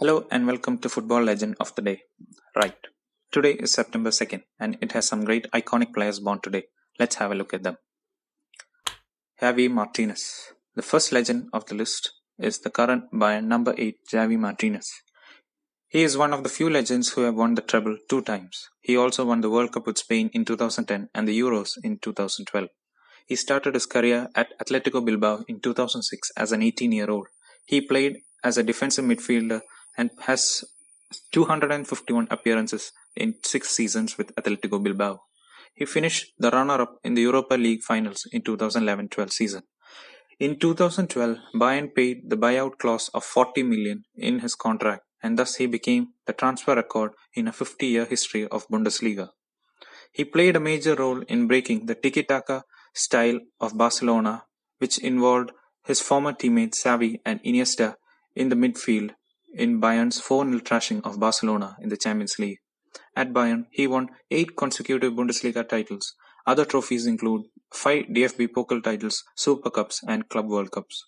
Hello and welcome to Football Legend of the Day. Right. Today is September 2nd and it has some great iconic players born today. Let's have a look at them. Javi Martinez. The first legend of the list is the current Bayern number 8 Javi Martinez. He is one of the few legends who have won the treble two times. He also won the World Cup with Spain in 2010 and the Euros in 2012. He started his career at Atletico Bilbao in 2006 as an 18 year old. He played as a defensive midfielder and has 251 appearances in six seasons with Atletico Bilbao. He finished the runner-up in the Europa League finals in 2011-12 season. In 2012, Bayern paid the buyout clause of 40 million in his contract and thus he became the transfer record in a 50-year history of Bundesliga. He played a major role in breaking the tiki-taka style of Barcelona, which involved his former teammates Xavi and Iniesta in the midfield in Bayern's 4-0 thrashing of Barcelona in the Champions League. At Bayern, he won eight consecutive Bundesliga titles. Other trophies include five DFB Pokal titles, Super Cups, and Club World Cups.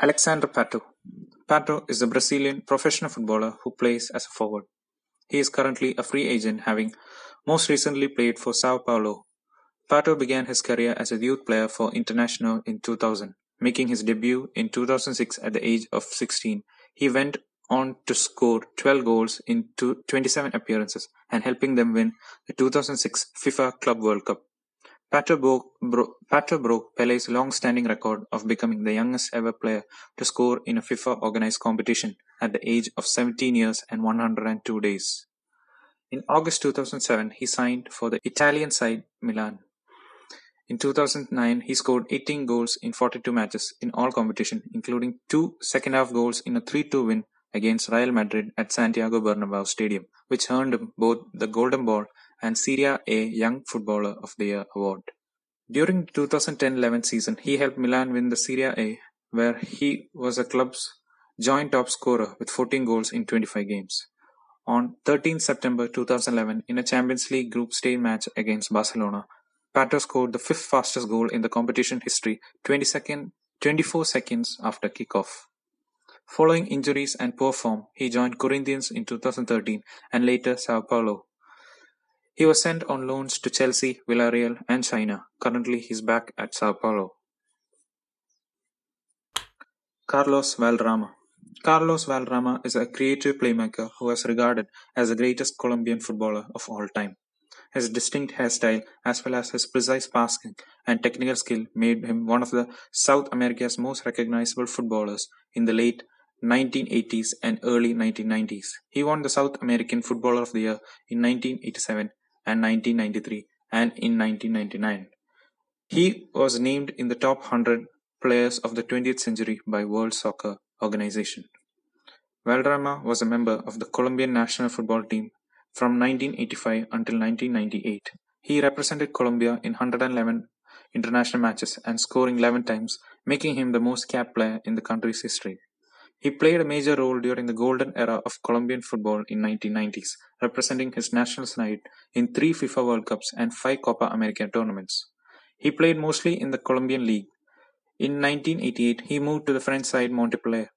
Alexandre Pato. Pato is a Brazilian professional footballer who plays as a forward. He is currently a free agent, having most recently played for Sao Paulo. Pato began his career as a youth player for Internacional in 2000. Making his debut in 2006 at the age of sixteen, he went on to score twelve goals in twenty-seven appearances and helping them win the 2006 FIFA Club World Cup. Pato broke Pele's long-standing record of becoming the youngest ever player to score in a FIFA-organized competition at the age of 17 years and 102 days. In August 2007, he signed for the Italian side Milan. In two thousand nine, he scored eighteen goals in forty-two matches in all competitions, including two second-half goals in a three-two win against Real Madrid at Santiago Bernabeu Stadium, which earned him both the Golden Ball and Serie A Young Footballer of the Year award. During the 2010-11 season, he helped Milan win the Serie A, where he was the club's joint top scorer with 14 goals in 25 games. On 13 September 2011, in a Champions League group stage match against Barcelona, Pato scored the fifth fastest goal in the competition history 20 second, 24 seconds after kickoff. Following injuries and poor form, he joined Corinthians in 2013 and later Sao Paulo. He was sent on loans to Chelsea, Villarreal and China. Currently he is back at Sao Paulo. Carlos Valderrama Carlos Valderrama is a creative playmaker who is regarded as the greatest Colombian footballer of all time. His distinct hairstyle, as well as his precise passing and technical skill, made him one of the South America's most recognizable footballers in the late 1980s and early 1990s. He won the South American Footballer of the Year in 1987 and 1993 and in 1999. He was named in the top 100 players of the 20th century by World Soccer Organization. Valderrama was a member of the Colombian national football team from nineteen eighty-five until nineteen ninety-eight, he represented Colombia in 111 international matches and scoring 11 times, making him the most capped player in the country's history. He played a major role during the golden era of Colombian football in 1990s, representing his national side in three FIFA World Cups and five Copa America tournaments. He played mostly in the Colombian League. In 1988, he moved to the French side Montpellier.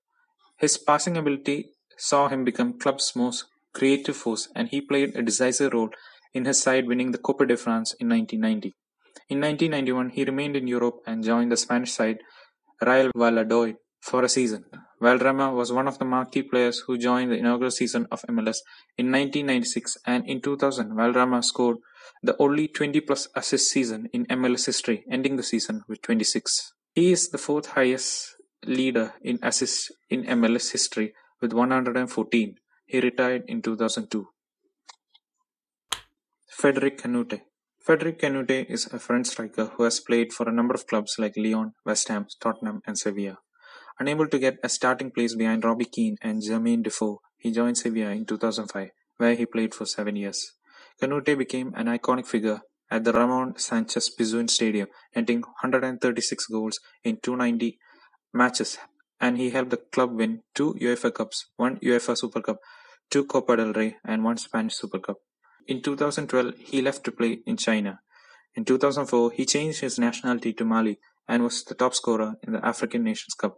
His passing ability saw him become club's most creative force and he played a decisive role in his side winning the Coupe de France in 1990. In 1991, he remained in Europe and joined the Spanish side Real Valladolid for a season. Valderrama was one of the marquee players who joined the inaugural season of MLS in 1996 and in 2000 Valderrama scored the only 20 plus assist season in MLS history, ending the season with 26. He is the fourth highest leader in assists in MLS history with 114 he retired in two thousand two. Frederic Kanouté Frederic Kanouté is a French striker who has played for a number of clubs like Lyon, West Ham, Tottenham and Sevilla. Unable to get a starting place behind Robbie Keane and Jermaine Defoe, he joined Sevilla in 2005, where he played for seven years. Kanouté became an iconic figure at the Ramon Sanchez Pizjuan Stadium, netting 136 goals in 290 matches and he helped the club win two UEFA Cups, one UEFA Super Cup, two Copa del Rey, and one Spanish Super Cup. In 2012, he left to play in China. In 2004, he changed his nationality to Mali and was the top scorer in the African Nations Cup.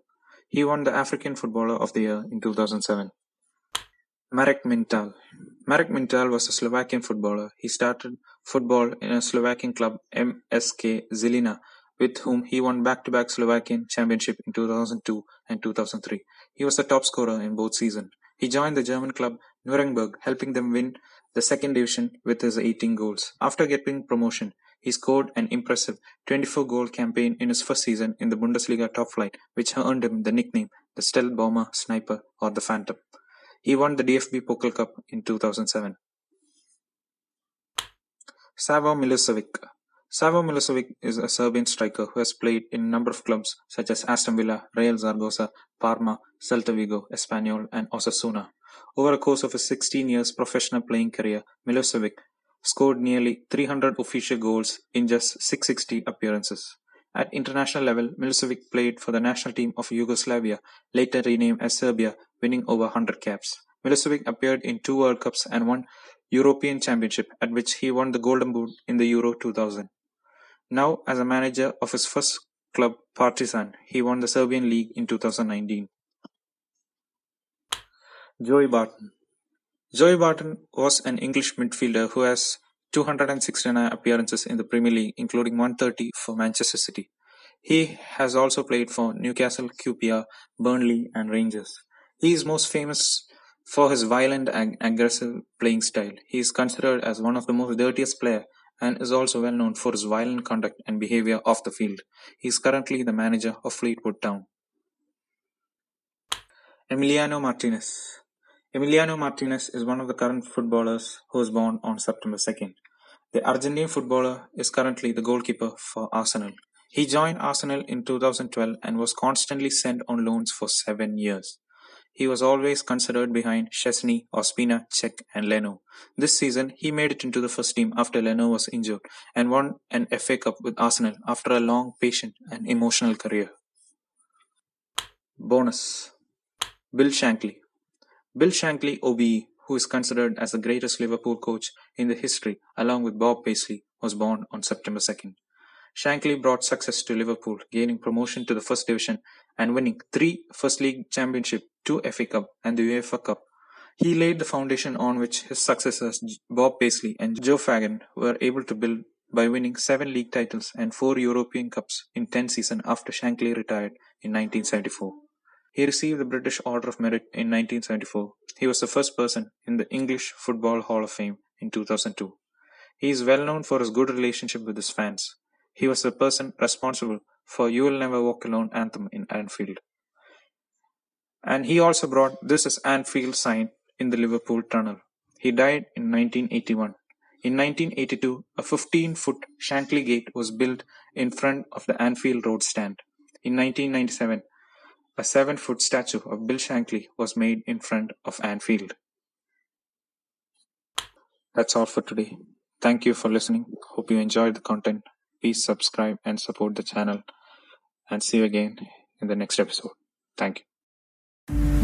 He won the African Footballer of the Year in two thousand seven. Marek Mintal. Marek Mintal was a Slovakian footballer. He started football in a Slovakian club MSK Žilina with whom he won back-to-back Slovakian championship in 2002 and 2003. He was the top scorer in both seasons. He joined the German club Nuremberg, helping them win the second division with his 18 goals. After getting promotion, he scored an impressive 24-goal campaign in his first season in the Bundesliga top flight, which earned him the nickname the Stealth Bomber Sniper or the Phantom. He won the DFB Pokal Cup in 2007. Savo Milosevic Savo Milosevic is a Serbian striker who has played in a number of clubs such as Aston Villa, Real Zaragoza, Parma, Celta Vigo, Espanyol and Osasuna. Over a course of his 16 years professional playing career, Milosevic scored nearly three-hundred official goals in just six-sixty appearances. At international level, Milosevic played for the national team of Yugoslavia, later renamed as Serbia, winning over hundred caps. Milosevic appeared in two World Cups and one European Championship, at which he won the Golden Boot in the Euro 2000. Now as a manager of his first club Partizan, he won the Serbian League in 2019. Joey Barton Joey Barton was an English midfielder who has two hundred and sixty-nine appearances in the Premier League, including one thirty for Manchester City. He has also played for Newcastle, QPR, Burnley and Rangers. He is most famous for his violent and aggressive playing style. He is considered as one of the most dirtiest players and is also well known for his violent conduct and behavior off the field. He is currently the manager of Fleetwood Town. Emiliano Martinez Emiliano Martinez is one of the current footballers who was born on September second. The Argentine footballer is currently the goalkeeper for Arsenal. He joined Arsenal in two thousand twelve and was constantly sent on loans for seven years. He was always considered behind Szczesny, Ospina, Cech and Leno. This season he made it into the first team after Leno was injured and won an FA Cup with Arsenal after a long, patient and emotional career. Bonus Bill Shankly Bill Shankly OBE, who is considered as the greatest Liverpool coach in the history along with Bob Paisley, was born on September 2nd. Shankly brought success to Liverpool, gaining promotion to the First Division and winning three First League Championship, two FA Cup and the UEFA Cup. He laid the foundation on which his successors Bob Paisley and Joe Fagan were able to build by winning seven league titles and four European Cups in ten seasons after Shankly retired in 1974. He received the British Order of Merit in nineteen seventy-four. He was the first person in the English Football Hall of Fame in two thousand two. He is well known for his good relationship with his fans. He was the person responsible for You Will Never Walk Alone anthem in Anfield. And he also brought This is Anfield sign in the Liverpool tunnel. He died in 1981. In 1982, a 15-foot Shankly Gate was built in front of the Anfield Road stand. In 1997, a seven-foot statue of Bill Shankly was made in front of Anfield. That's all for today. Thank you for listening. Hope you enjoyed the content. Please subscribe and support the channel and see you again in the next episode. Thank you.